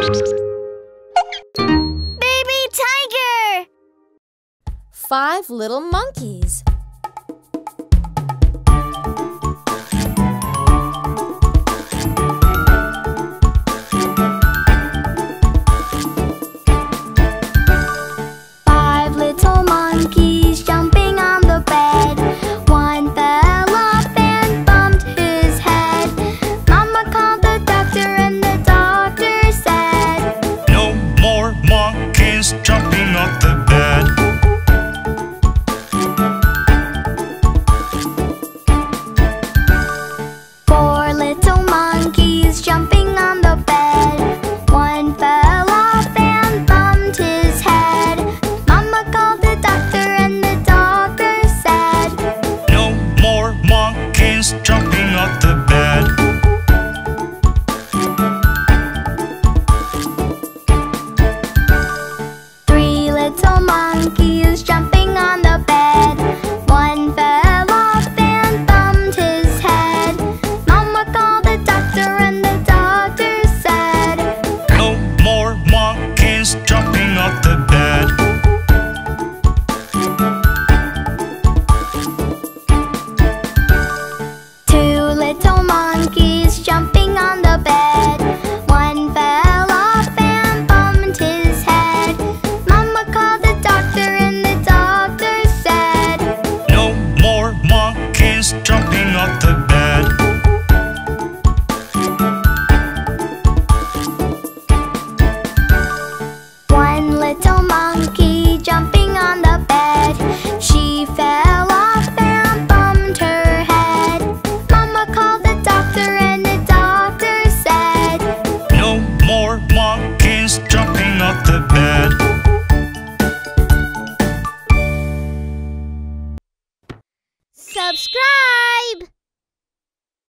Baby tiger! Five little monkeys. Monkeys jumping Subscribe!